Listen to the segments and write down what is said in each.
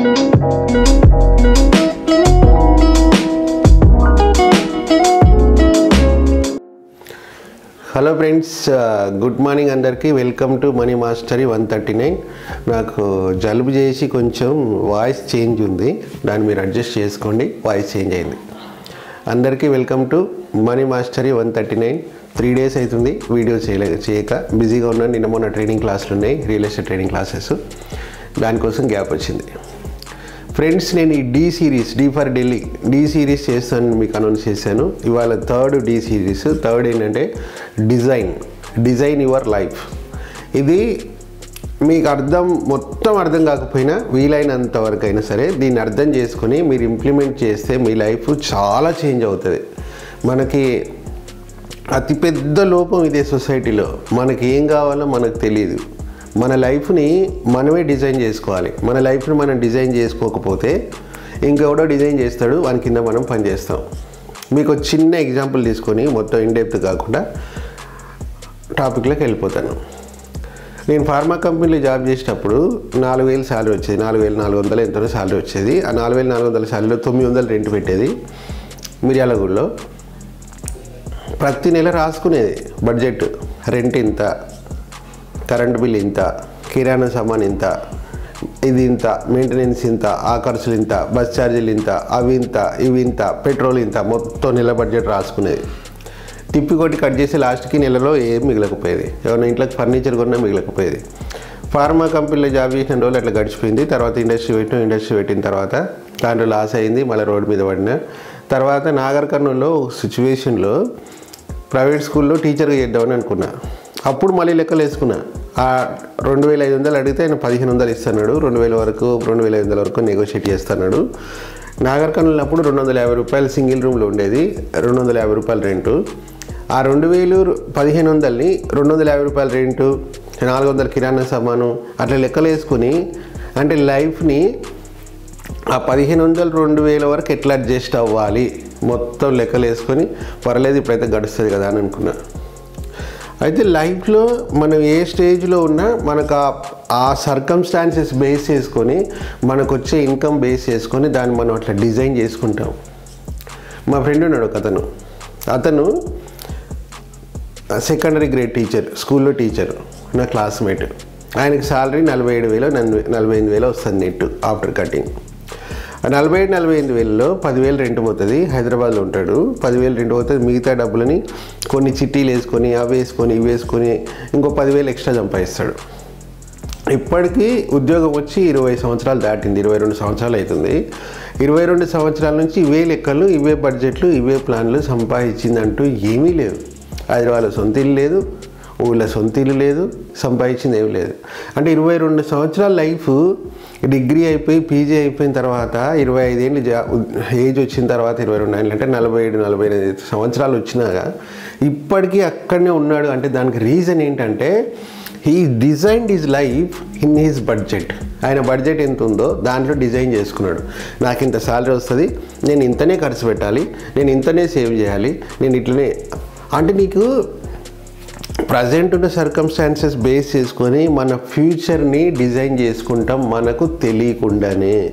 Hello friends good morning అందరికీ. Welcome to money mastery one thirty nine నాకు జలుబు చేసి కొంచెం వాయిస్ చేంజ్ ఉంది. దాన్ని మీరు అడ్జస్ట్ చేసుకోండి వాయిస్ చేంజ్ అయింది. అందరికీ welcome to money mastery one thirty nine three days అవుతుంది వీడియో చేయలే చేయక. బిజీగా ఉన్నాను నిన్న మొన్న ట్రైనింగ్ క్లాసులు ఉన్నాయి రియల్ ఎస్టేట్ ట్రైనింగ్ క్లాసెస్ దానికోసం గ్యాప్ వచ్చింది. ఫ్రెండ్స్ నేను ఈ D series D for Delhi D series చేస్తానని మీకు అనౌన్స్ చేశాను. ఇవాళ థర్డ్ డి సిరీస్ థర్డ్ ఏంటంటే డిజైన్ డిజైన్ యువర్ లైఫ్ ఇది మీకు అర్థం మొత్తం అర్థం కాకపోయినా వీలైనంత వరకు అయినా సరే దీన్ని అర్థం చేసుకొని మీరు ఇంప్లిమెంట్ చేస్తే మీ లైఫ్ చాలా చేంజ్ అవుతుంది. మనకి అతిపెద్ద లోపం ఇదే సొసైటీలో మనకి ఏం కావాలో మనకు తెలియదు. మన లైఫ్ని మనమే డిజైన్ చేసుకోవాలి. మన లైఫ్ని మనం డిజైన్ చేసుకోకపోతే ఇంకెవడో డిజైన్ చేస్తాడు వాని కింద మనం పని చేస్తాం. మీకు చిన్న ఎగ్జాంపుల్ తీసుకొని మొత్తం ఇండెప్త్ కాకుండా టాపిక్లోకి వెళ్ళిపోతాను. నేను ఫార్మా కంపెనీలో జాబ్ చేసేటప్పుడు నాలుగు వేలు శాలరీ వచ్చేది. నాలుగు వేలు నాలుగు వందలు ఎంతనో శాలరీ వచ్చేది. ఆ నాలుగు వేలు నాలుగు వందల శాలరీలో తొమ్మిది వందలు రెంట్ పెట్టేది. మిర్యాలగూడలో ప్రతి నెల రాసుకునేది బడ్జెట్ రెంట్ ఇంత కరెంట్ బిల్ ఇంత కిరాణా సామాన్ ఇంత ఇది ఇంత మెయింటెనెన్స్ ఇంత ఆ ఖర్చులు ఇంత బస్ ఛార్జీలు ఇంత అవి ఇంత ఇవి ఇంత పెట్రోల్ ఇంత మొత్తం నెల బడ్జెట్ రాసుకునేది. తిప్పి కొట్టి కట్ చేసి లాస్ట్కి నెలలో ఏం మిగలకపోయేది. ఏమైనా ఇంట్లో ఫర్నిచర్ కొన్నా మిగలకపోయేది. ఫార్మా కంపెనీలో జాబ్ చేసిన రోజులు అట్లా గడిచిపోయింది. తర్వాత ఇండస్ట్రీ పెట్టిన ఇండస్ట్రీ పెట్టిన తర్వాత దాంట్లో లాస్ అయింది మళ్ళీ రోడ్డు మీద పడిన. తర్వాత నాగర్ కర్నూల్లో సిచ్యువేషన్లో ప్రైవేట్ స్కూల్లో టీచర్గా చేద్దామని అనుకున్నా. అప్పుడు మళ్ళీ లెక్కలు వేసుకున్నా. ఆ రెండు వేల ఐదు వందలు అడిగితే ఆయన పదిహేను వందలు ఇస్తున్నాడు. రెండు వేల వరకు రెండు వేల ఐదు వందల వరకు నెగోషియేట్ చేస్తున్నాడు. నాగర్ కర్నూలు అప్పుడు రెండు వందల యాభై రూపాయలు సింగిల్ రూమ్లో ఉండేది. రెండు వందల యాభై రూపాయలు రెంటు. ఆ రెండు వేలు పదిహేను వందలని రెండు వందల యాభై రూపాయల రెంటు నాలుగు వందల కిరాణా సామాను అట్లా లెక్కలు వేసుకుని అంటే లైఫ్ని ఆ పదిహేను వందలు రెండు వేల వరకు ఎట్లా అడ్జస్ట్ అవ్వాలి? మొత్తం లెక్కలు వేసుకొని పర్లేదు ఇప్పుడైతే గడుస్తుంది కదా అని అనుకున్నాను అయితే లైఫ్లో మనం ఏ స్టేజ్లో ఉన్నా మనకు ఆ ఆ సర్కమ్స్టాన్సెస్ బేస్ చేసుకొని మనకు వచ్చే ఇన్కమ్ బేస్ చేసుకొని దాన్ని మనం అట్లా డిజైన్ చేసుకుంటాం. మా ఫ్రెండ్ ఉన్నాడు ఒక అతను. అతను సెకండరీ గ్రేడ్ టీచర్ స్కూల్లో టీచర్ నా క్లాస్మేట్ ఆయనకి సాలరీ నలభై ఏడు వేలు నలభై ఎనిమిది వేలు వస్తుంది నెట్ ఆఫ్టర్ కటింగ్ నలభై ఏడు నలభై ఎనిమిది వేలలో పదివేలు రెంట్ పోతుంది. హైదరాబాద్లో ఉంటాడు. పదివేలు రెంట్ పోతుంది. మిగతా డబ్బులని కొన్ని చిట్టీలు వేసుకొని అవి వేసుకొని ఇవి వేసుకొని ఇంకో పదివేలు ఎక్స్ట్రా సంపాదిస్తాడు. ఇప్పటికీ ఉద్యోగం వచ్చి ఇరవై సంవత్సరాలు దాటింది. ఇరవై రెండు సంవత్సరాలు అవుతుంది. ఇరవై రెండు సంవత్సరాల నుంచి ఇవే లెక్కలు ఇవే బడ్జెట్లు ఇవే ప్లాన్లు సంపాదించిందంటూ ఏమీ లేవు హైదరాబాద్లో సొంత ఇల్లు లేదు. ఊళ్ళో సొంత ఇల్లు లేదు సంపాదించింది ఏమి లేదు. అంటే ఇరవై రెండు సంవత్సరాల లైఫ్ డిగ్రీ అయిపోయి పీజీ అయిపోయిన తర్వాత ఇరవై ఐదేళ్ళు జా ఏజ్ వచ్చిన తర్వాత ఇరవై రెండు ఏళ్ళు అంటే నలభై ఏడు నలభై ఎనిమిది సంవత్సరాలు వచ్చినాక ఇప్పటికీ అక్కడనే ఉన్నాడు. అంటే దానికి రీజన్ ఏంటంటే he designed is life in his budget ఆయన బడ్జెట్ ఎంత ఉందో దాంట్లో డిజైన్ చేసుకున్నాడు. నాకు ఇంత శాలరీ వస్తుంది నేను ఇంతనే ఖర్చు పెట్టాలి నేను ఇంతనే సేవ్ చేయాలి నేను ఇట్లనే అంటే నీకు ప్రజెంట్ ఉన్న సర్కమ్స్టాన్సెస్ బేస్ చేసుకొని మన ఫ్యూచర్ని డిజైన్ చేసుకుంటాం మనకు తెలియకుండానే.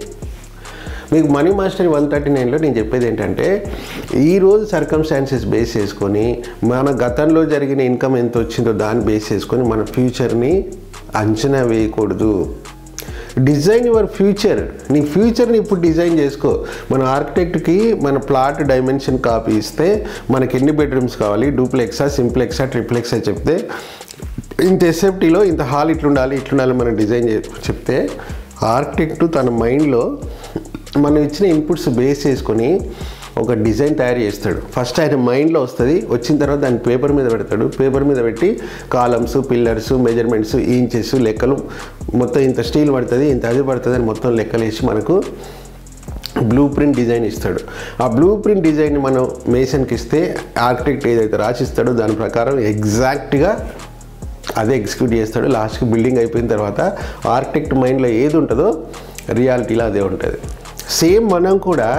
మీకు మనీ మాస్టర్ వన్ థర్టీ నైన్లో నేను చెప్పేది ఏంటంటే ఈరోజు సర్కమ్స్టాన్సెస్ బేస్ చేసుకొని మన గతంలో జరిగిన ఇన్కమ్ ఎంత వచ్చిందో దాన్ని బేస్ చేసుకొని మన ఫ్యూచర్ని అంచనా వేయకూడదు. Design your future. నీ ఫ్యూచర్ని ఇప్పుడు డిజైన్ చేసుకో. మన ఆర్కిటెక్ట్కి మన ప్లాట్ డైమెన్షన్ కాపీ ఇస్తే మనకి ఎన్ని బెడ్రూమ్స్ కావాలి? డూప్లెక్సా సింప్లెక్సా ట్రిప్లెక్సా చెప్తే ఇంత ఎస్ఎఫ్టీలో ఇంత హాల్ ఇట్లుండాలి ఇట్లుండాలి మనం డిజైన్ చెప్తే ఆర్కిటెక్ట్ తన మైండ్లో మనం ఇచ్చిన ఇన్పుట్స్ బేస్ చేసుకొని ఒక డిజైన్ తయారు చేస్తాడు. ఫస్ట్ ఆయన మైండ్లో వస్తుంది వచ్చిన తర్వాత దాన్ని పేపర్ మీద పెడతాడు. పేపర్ మీద పెట్టి కాలమ్స్ పిల్లర్స్ మెజర్మెంట్స్ ఇంచెస్ లెక్కలు మొత్తం ఇంత స్టీల్ పడుతుంది ఇంత అది పడుతుంది అని మొత్తం లెక్కలు వేసి మనకు బ్లూ ప్రింట్ డిజైన్ ఇస్తాడు. ఆ బ్లూ ప్రింట్ డిజైన్ మనం మేసన్కి ఇస్తే ఆర్కిటెక్ట్ ఏదైతే రాసిస్తాడో దాని ప్రకారం ఎగ్జాక్ట్గా అదే ఎగ్జిక్యూట్ చేస్తాడు. లాస్ట్కి బిల్డింగ్ అయిపోయిన తర్వాత ఆర్కిటెక్ట్ మైండ్లో ఏది ఉంటుందో రియాలిటీలో అదే ఉంటుంది. సేమ్ మనం కూడా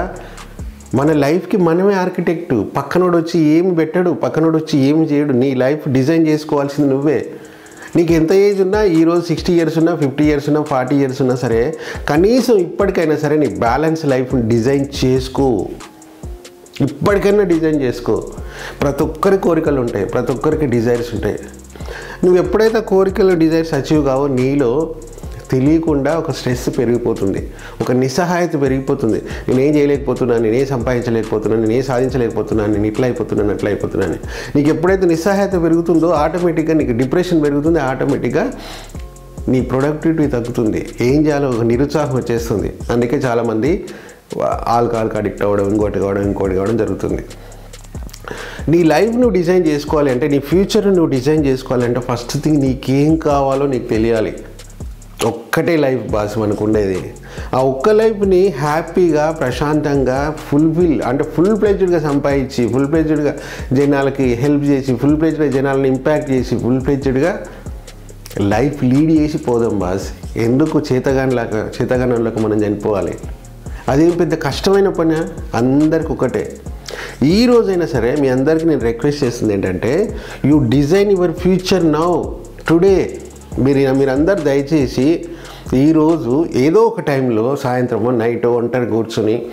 మన లైఫ్కి మనమే ఆర్కిటెక్ట్. పక్కనోడు వచ్చి ఏమి పెట్టాడు పక్కనోడు వచ్చి ఏమి చేయడు. నీ లైఫ్ డిజైన్ చేసుకోవాల్సింది నువ్వే. నీకు ఎంత ఏజ్ ఉన్నా ఈరోజు సిక్స్టీ ఇయర్స్ ఉన్నా ఫిఫ్టీ ఇయర్స్ ఉన్నా ఫార్టీ ఇయర్స్ ఉన్నా సరే కనీసం ఇప్పటికైనా సరే నీ బ్యాలెన్స్ లైఫ్ని డిజైన్ చేసుకో. ఇప్పటికైనా డిజైన్ చేసుకో. ప్రతి ఒక్కరి కోరికలు ఉంటాయి ప్రతి ఒక్కరికి డిజైర్స్ ఉంటాయి. నువ్వు ఎప్పుడైతే కోరికలు డిజైర్స్ అచీవ్ కావో నీలో తెలియకుండా ఒక స్ట్రెస్ పెరిగిపోతుంది. ఒక నిస్సహాయత పెరిగిపోతుంది. నేనేం చేయలేకపోతున్నాను నేనే సంపాదించలేకపోతున్నాను నేనే సాధించలేకపోతున్నాను నేను ఇట్లా అయిపోతున్నాను అట్లా అయిపోతున్నాను నీకు ఎప్పుడైతే నిస్సహాయత పెరుగుతుందో ఆటోమేటిక్గా నీకు డిప్రెషన్ పెరుగుతుంది ఆటోమేటిక్గా నీ ప్రొడక్టివిటీ తగ్గుతుంది. ఏం చేయాలో ఒక నిరుత్సాహం వచ్చేస్తుంది. అందుకే చాలామంది ఆల్కహాల్కి అడిక్ట్ అవ్వడం ఇంకోటి కావడం ఇంకోటి కావడం జరుగుతుంది. నీ లైఫ్ నువ్వు డిజైన్ చేసుకోవాలి అంటే నీ ఫ్యూచర్ నువ్వు డిజైన్ చేసుకోవాలంటే ఫస్ట్ థింగ్ నీకేం కావాలో నీకు తెలియాలి. ఒక్కటే లైఫ్ బాస్ మనకు ఉండేది ఆ ఒక్క లైఫ్ని హ్యాపీగా ప్రశాంతంగా ఫుల్ఫిల్ అంటే ఫుల్ ప్లేజ్డ్గా సంపాదించి ఫుల్ ప్లేజ్డ్గా జనాలకి హెల్ప్ చేసి ఫుల్ ప్లేజ్డ్గా జనాలని ఇంపాక్ట్ చేసి ఫుల్ ప్లేజ్డ్గా లైఫ్ లీడ్ చేసి పోదాం బాస్. ఎందుకు చేతగానిలాగా చేతగానంలోకి మనం చనిపోవాలి? అదేం పెద్ద కష్టమైన పని అందరికి ఒకటే. ఈ రోజైనా సరే మీ అందరికీ నేను రిక్వెస్ట్ చేస్తుంది ఏంటంటే you design your future now today. మీరు మీరందరు దయచేసి ఈరోజు ఏదో ఒక టైంలో సాయంత్రమో నైట్ ఒంటరి కూర్చొని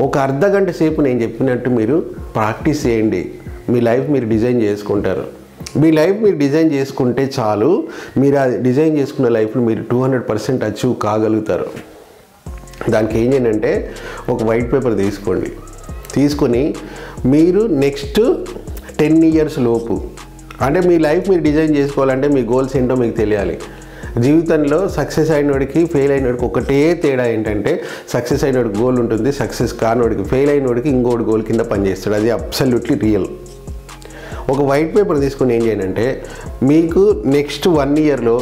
ఒక అర్ధ గంట సేపు నేను చెప్పినట్టు మీరు ప్రాక్టీస్ చేయండి. మీ లైఫ్ మీరు డిజైన్ చేసుకుంటారు. మీ లైఫ్ మీరు డిజైన్ చేసుకుంటే చాలు మీరు అది డిజైన్ చేసుకున్న లైఫ్ను మీరు టూ హండ్రెడ్ పర్సెంట్ అచీవ్ కాగలుగుతారు. దానికి ఏం చేయండి ఒక వైట్ పేపర్ తీసుకోండి. తీసుకొని మీరు నెక్స్ట్ టెన్ ఇయర్స్ లోపు అంటే మీ లైఫ్ మీరు డిజైన్ చేసుకోవాలంటే మీ గోల్స్ ఏంటో మీకు తెలియాలి. జీవితంలో సక్సెస్ అయినోడికి ఫెయిల్ అయినోడికి ఒకటే తేడా ఏంటంటే సక్సెస్ అయినోడికి గోల్ ఉంటుంది సక్సెస్ కానోడికి ఫెయిల్ అయినోడికి ఇంకోటి గోల్ కింద పనిచేస్తాడు. అది అబ్సల్యూట్లీ రియల్. ఒక వైట్ పేపర్ తీసుకొని ఏం చేయండి మీకు నెక్స్ట్ వన్ ఇయర్లో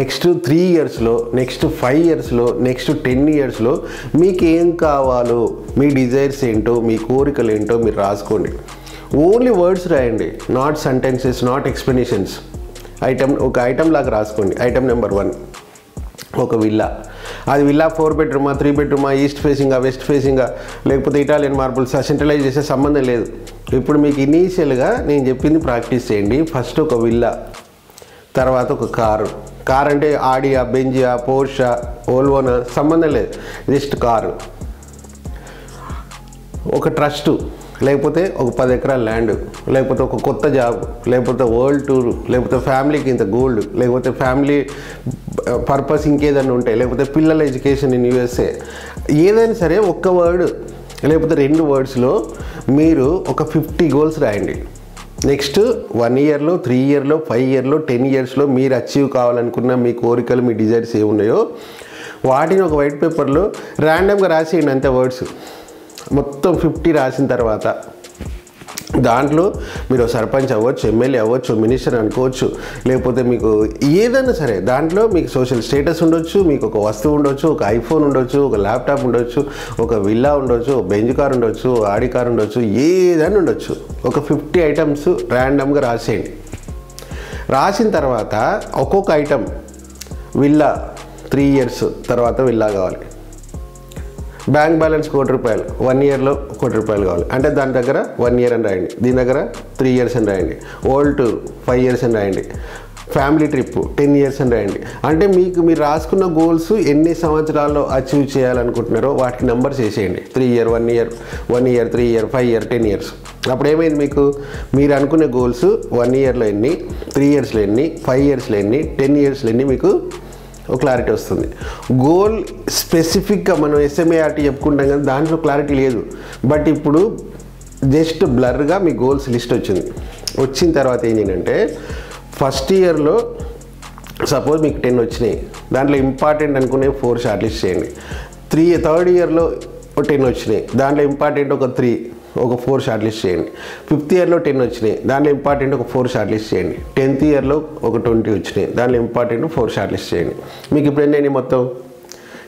నెక్స్ట్ త్రీ ఇయర్స్లో నెక్స్ట్ ఫైవ్ ఇయర్స్లో నెక్స్ట్ టెన్ ఇయర్స్లో మీకు ఏం కావాలో మీ డిజైర్స్ ఏంటో మీ కోరికలు ఏంటో మీరు రాసుకోండి. ఓన్లీ వర్డ్స్ రాయండి not sentences not explanations item ఒక ఐటమ్ లాగా రాసుకోండి. ఐటమ్ నెంబర్ వన్ ఒక విల్లా అది విల్లా ఫోర్ బెడ్రూమా త్రీ బెడ్రూమా ఈస్ట్ ఫేసింగా వెస్ట్ ఫేసింగా లేకపోతే ఇటాలియన్ మార్బుల్స్ సెంట్రలైజ్ చేసే సంబంధం లేదు. ఇప్పుడు మీకు ఇనీషియల్గా నేను చెప్పింది ప్రాక్టీస్ చేయండి. ఫస్ట్ ఒక విల్లా తర్వాత ఒక కారు. కార్ అంటే ఆడియా బెంజియా పోర్షా ఓల్వోనా సంబంధం లేదు. Just car. ఒక ట్రస్టు లేకపోతే ఒక పది ఎకరాల ల్యాండ్ లేకపోతే ఒక కొత్త జాబ్ లేకపోతే వరల్డ్ టూర్ లేకపోతే ఫ్యామిలీకి ఇంత గోల్డ్ లేకపోతే ఫ్యామిలీ పర్పస్ ఇంకేదైనా ఉంటాయి లేకపోతే పిల్లల ఎడ్యుకేషన్ ఇన్ యూఎస్ఏ. ఏదైనా సరే ఒక్క వర్డ్ లేకపోతే రెండు వర్డ్స్లో మీరు ఒక ఫిఫ్టీ గోల్స్ రాయండి. నెక్స్ట్ వన్ ఇయర్లో త్రీ ఇయర్లో ఫైవ్ ఇయర్లో టెన్ ఇయర్స్లో మీరు అచీవ్ కావాలనుకున్న మీ కోరికలు మీ డిజైర్స్ ఏమున్నాయో వాటిని ఒక వైట్ పేపర్లో ర్యాండమ్గా రాసేయండి అంతే వర్డ్స్. మొత్తం ఫిఫ్టీ రాసిన తర్వాత దాంట్లో మీరు సర్పంచ్ అవ్వచ్చు ఎమ్మెల్యే అవ్వచ్చు మినిస్టర్ అనుకోవచ్చు లేకపోతే మీకు ఏదైనా సరే దాంట్లో మీకు సోషల్ స్టేటస్ ఉండొచ్చు మీకు ఒక వస్తువు ఉండొచ్చు ఒక ఐఫోన్ ఉండొచ్చు ఒక ల్యాప్టాప్ ఉండొచ్చు ఒక విల్లా ఉండొచ్చు ఒక బెంజ్ కార్ ఉండొచ్చు ఆడి కార్ ఉండొచ్చు ఏదైనా ఉండొచ్చు. ఒక ఫిఫ్టీ ఐటమ్స్ ర్యాండమ్గా రాసేయండి. రాసిన తర్వాత ఒక్కొక్క ఐటమ్ విల్లా త్రీ ఇయర్స్ తర్వాత విల్లా కావాలి. బ్యాంక్ బ్యాలెన్స్ కోటి రూపాయలు. వన్ ఇయర్లో కోటి రూపాయలు కావాలి. అంటే దాని దగ్గర వన్ ఇయర్ అని రాయండి. దీని దగ్గర త్రీ ఇయర్స్ అని రాయండి. ఓల్డ్ ఫైవ్ ఇయర్స్ అని రాయండి. ఫ్యామిలీ ట్రిప్ టెన్ ఇయర్స్ అని రాయండి. అంటే మీకు మీరు రాసుకున్న గోల్స్ ఎన్ని సంవత్సరాల్లో అచీవ్ చేయాలనుకుంటున్నారో వాటికి నెంబర్స్ వేసేయండి. Three year one year one year three year five year ten years అప్పుడు ఏమైంది మీకు? మీరు అనుకునే గోల్స్ వన్ ఇయర్లో ఎన్ని త్రీ ఇయర్స్లో ఎన్ని ఫైవ్ ఇయర్స్లో ఎన్ని టెన్ ఇయర్స్లో ఎన్ని మీకు ఒక క్లారిటీ వస్తుంది. గోల్ స్పెసిఫిక్గా మనం ఎస్ఎంఏఆర్టీ చెప్పుకుంటాం కానీ దాంట్లో క్లారిటీ లేదు. బట్ ఇప్పుడు జస్ట్ బ్లర్గా మీ గోల్స్ లిస్ట్ వచ్చింది. వచ్చిన తర్వాత ఏం చేయండి ఫస్ట్ ఇయర్లో సపోజ్ మీకు టెన్ వచ్చినాయి. దాంట్లో ఇంపార్టెంట్ అనుకునే ఫోర్ షార్ట్ లిస్ట్ చేయండి త్రీ థర్డ్ ఇయర్లో టెన్ వచ్చినాయి. దాంట్లో ఇంపార్టెంట్ ఒక త్రీ ఒక ఫోర్ షార్ట్ లిస్ట్ చేయండి. ఫిఫ్త్ ఇయర్లో టెన్ వచ్చినాయి. దానిలో ఇంపార్టెంట్ ఒక ఫోర్ షార్ట్ లిస్ట్ చేయండి. టెన్త్ ఇయర్లో ఒక ట్వంటీ వచ్చినాయి. దానిలో ఇంపార్టెంట్ ఫోర్ షార్ట్ లిస్ట్ చేయండి. మీకు ఇప్పుడు ఎన్ని అయినాయి మొత్తం?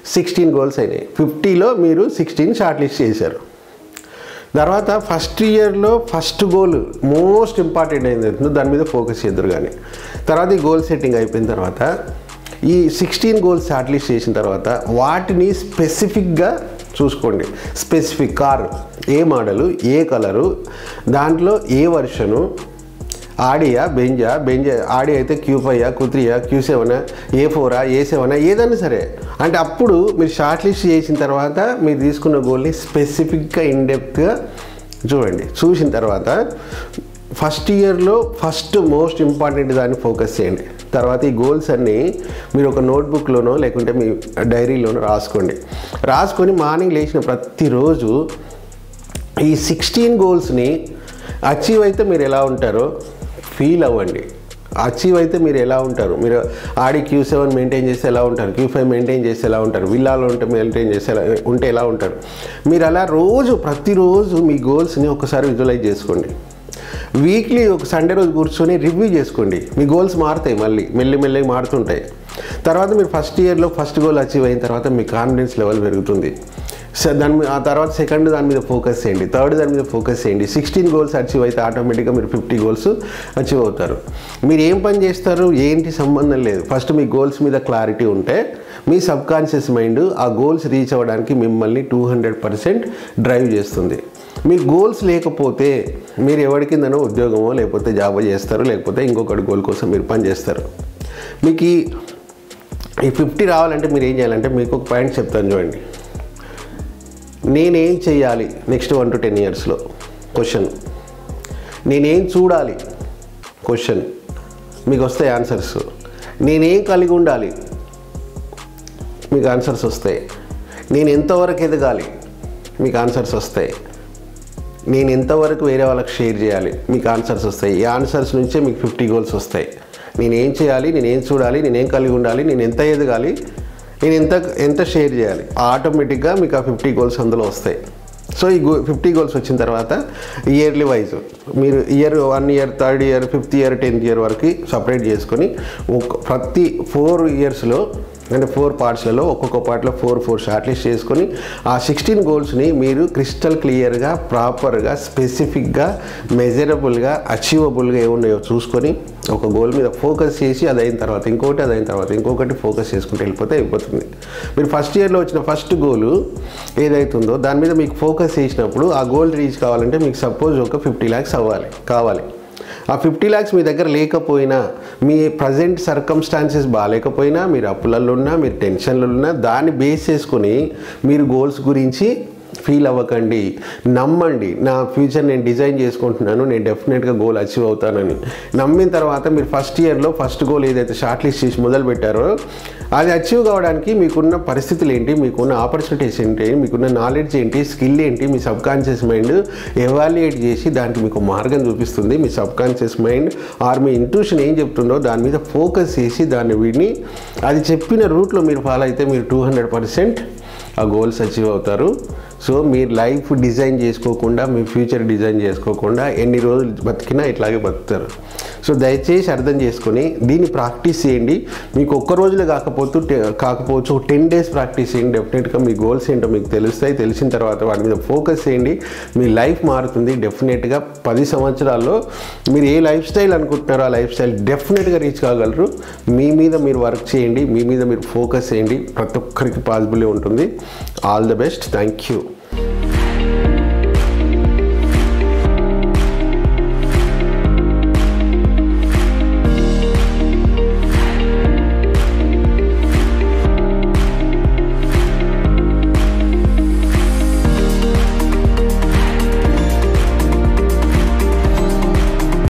సిక్స్టీన్ గోల్స్ అయినాయి. ఫిఫ్టీలో మీరు సిక్స్టీన్ షార్ట్ లిస్ట్ చేశారు. తర్వాత ఫస్ట్ ఇయర్లో ఫస్ట్ గోల్ మోస్ట్ ఇంపార్టెంట్ అయింది దాని మీద ఫోకస్ చేద్దరు కానీ. తర్వాత ఈ గోల్ సెట్టింగ్ అయిపోయిన తర్వాత ఈ సిక్స్టీన్ గోల్స్ షార్ట్ లిస్ట్ చేసిన తర్వాత వాటిని స్పెసిఫిక్గా చూసుకోండి. స్పెసిఫిక్ కార్ ఏ మోడలు ఏ కలరు దాంట్లో ఏ వర్షను ఆడియా బెంజా బెంజా ఆడి అయితే క్యూ ఫైవా క్యూ క్యూ సెవెనా ఏ ఫోరా ఏ సెవెనా ఏదైనా సరే. అంటే అప్పుడు మీరు షార్ట్ లిస్ట్ చేసిన తర్వాత మీరు తీసుకున్న గోల్ని స్పెసిఫిక్గా ఇన్డెప్త్గా చూడండి. చూసిన తర్వాత ఫస్ట్ ఇయర్లో ఫస్ట్ మోస్ట్ ఇంపార్టెంట్ దాన్ని ఫోకస్ చేయండి. తర్వాత ఈ గోల్స్ అన్నీ మీరు ఒక నోట్బుక్లోనో లేకుంటే మీ డైరీలోనో రాసుకోండి. రాసుకొని మార్నింగ్ లేచిన ప్రతిరోజు ఈ సిక్స్టీన్ గోల్స్ని అచీవ్ అయితే మీరు ఎలా ఉంటారో ఫీల్ అవ్వండి. అచీవ్ అయితే మీరు ఎలా ఉంటారు? మీరు ఆడి క్యూ సెవెన్ మెయింటైన్ చేస్తే ఎలా ఉంటారు? క్యూ ఫైవ్ మెయింటైన్ చేస్తే ఎలా ఉంటారు? విల్లాలో ఉంటే మెయింటైన్ చేస్తే ఎలా ఉంటే ఎలా ఉంటారు? మీరు అలా రోజు ప్రతిరోజు మీ గోల్స్ని ఒకసారి విజువలైజ్ చేసుకోండి. వీక్లీ ఒక సండే రోజు కూర్చొని రివ్యూ చేసుకోండి. మీ గోల్స్ మారుతాయి మళ్ళీ. మెల్లి మెల్లిగా మారుతుంటాయి. తర్వాత మీరు ఫస్ట్ ఇయర్లో ఫస్ట్ గోల్ అచీవ్ అయిన తర్వాత మీ కాన్ఫిడెన్స్ లెవెల్ పెరుగుతుంది. దాని మీద ఆ తర్వాత సెకండ్ దాని మీద ఫోకస్ చేయండి. థర్డ్ దాని మీద ఫోకస్ చేయండి. సిక్స్టీన్ గోల్స్ అచీవ్ అయితే ఆటోమేటిక్గా మీరు ఫిఫ్టీ గోల్స్ అచీవ్ అవుతారు. మీరు ఏం పని చేస్తారు? ఏంటి సంబంధం లేదు. ఫస్ట్ మీ గోల్స్ మీద క్లారిటీ ఉంటే మీ సబ్కాన్షియస్ మైండ్ ఆ గోల్స్ రీచ్ అవ్వడానికి మిమ్మల్ని టూ హండ్రెడ్ పర్సెంట్ డ్రైవ్ చేస్తుంది. మీ గోల్స్ లేకపోతే మీరు ఎవరి కిందనో ఉద్యోగమో లేకపోతే జాబో చేస్తారు లేకపోతే ఇంకొకటి గోల్ కోసం మీరు పని చేస్తారు. మీకు ఈ ఈ ఫిఫ్టీ రావాలంటే మీరు ఏం చేయాలంటే మీకు ఒక పాయింట్ చెప్తాను చూడండి. నేనేం చేయాలి next one to ten years question నేనేం చూడాలి? క్వశ్చన్ మీకు వస్తాయి ఆన్సర్స్ నేనేం కలిగి ఉండాలి? మీకు ఆన్సర్స్ వస్తాయి. నేను ఎంతవరకు ఎదగాలి? మీకు ఆన్సర్స్ వస్తాయి. నేను ఎంతవరకు వేరే వాళ్ళకి షేర్ చేయాలి. మీకు ఆన్సర్స్ వస్తాయి. ఈ ఆన్సర్స్ నుంచే మీకు ఫిఫ్టీ గోల్స్ వస్తాయి. నేను ఏం చేయాలి? నేను ఏం చూడాలి? నేనేం కలిగి ఉండాలి? నేను ఎంత ఎదగాలి? నేను ఎంత ఎంత షేర్ చేయాలి? ఆటోమేటిక్గా మీకు ఆ ఫిఫ్టీ గోల్స్ అందులో వస్తాయి. సో ఈ గో ఫిఫ్టీ గోల్స్ వచ్చిన తర్వాత ఇయర్లీ వైజ్ మీరు year one year third year fifth year tenth year వరకు సపరేట్ చేసుకొని ఒక ప్రతి ఫోర్ ఇయర్స్లో అంటే ఫోర్ పార్ట్స్లలో ఒక్కొక్క పార్ట్లో ఫోర్ ఫోర్ షార్ట్ లిస్ట్ చేసుకొని ఆ సిక్స్టీన్ గోల్స్ని మీరు క్రిస్టల్ క్లియర్గా ప్రాపర్గా స్పెసిఫిక్గా మెజరబుల్గా అచీవబుల్గా ఏమున్నాయో చూసుకొని ఒక గోల్ మీద ఫోకస్ చేసి అది అయిన తర్వాత ఇంకోటి అది అయిన తర్వాత ఇంకొకటి ఫోకస్ చేసుకుంటూ వెళ్ళిపోతే అయిపోతుంది. మీరు ఫస్ట్ ఇయర్లో వచ్చిన ఫస్ట్ గోల్ ఏదైతుందో దాని మీద మీకు ఫోకస్ చేసినప్పుడు ఆ గోల్ రీచ్ కావాలంటే మీకు సపోజ్ ఒక ఫిఫ్టీ ల్యాక్స్ అవ్వాలి కావాలి. ఆ ఫిఫ్టీ ల్యాక్స్ మీ దగ్గర లేకపోయినా మీ ప్రజెంట్ సర్కమ్స్టాన్సెస్ బాగాలేకపోయినా మీరు అప్పులలో ఉన్నా మీరు టెన్షన్లో ఉన్నా దాన్ని బేస్ చేసుకొని మీరు గోల్స్ గురించి ఫీల్ అవ్వకండి. నమ్మండి. నా ఫ్యూచర్ నేను డిజైన్ చేసుకుంటున్నాను. నేను డెఫినెట్గా గోల్ అచీవ్ అవుతానని. నమ్మిన తర్వాత మీరు ఫస్ట్ ఇయర్లో ఫస్ట్ గోల్ ఏదైతే షార్ట్ లిస్ట్ చేసి మొదలు పెట్టారో అది అచీవ్ కావడానికి మీకున్న పరిస్థితులు ఏంటి? మీకున్న ఆపర్చునిటీస్ ఏంటి? మీకున్న నాలెడ్జ్ ఏంటి? స్కిల్ ఏంటి? మీ సబ్ కాన్షియస్ మైండ్ ఎవాల్యుయేట్ చేసి దానికి మీకు మార్గం చూపిస్తుంది. మీ సబ్ కాన్షియస్ మైండ్ ఆర్ మీ ఇంట్యూషన్ ఏం చెప్తుందో దాని మీద ఫోకస్ చేసి దాన్ని విని అది చెప్పిన రూట్లో మీరు ఫాలో అయితే మీరు టూ హండ్రెడ్ పర్సెంట్ ఆ గోల్స్ అచీవ్ అవుతారు. సో మీరు లైఫ్ డిజైన్ చేసుకోకుండా మీ ఫ్యూచర్ డిజైన్ చేసుకోకుండా ఎన్ని రోజులు బతికినా ఇట్లాగే బతుకుతారు. సో దయచేసి అర్థం చేసుకొని దీన్ని ప్రాక్టీస్ చేయండి. మీకు ఒక్క రోజులో కాకపోతూ కాకపోవచ్చు ఒక టెన్ డేస్ ప్రాక్టీస్ చేయండి. డెఫినెట్గా మీ గోల్స్ ఏంటో మీకు తెలుస్తాయి. తెలిసిన తర్వాత వాటి మీద ఫోకస్ చేయండి. మీ లైఫ్ మారుతుంది. డెఫినెట్గా పది సంవత్సరాల్లో మీరు ఏ లైఫ్ స్టైల్ అనుకుంటున్నారో ఆ లైఫ్ స్టైల్ డెఫినెట్గా రీచ్ కాగలరు. మీ మీద మీరు వర్క్ చేయండి. మీ మీద మీరు ఫోకస్ చేయండి. ప్రతి ఒక్కరికి పాసిబుల్ ఉంటుంది. All the best thank you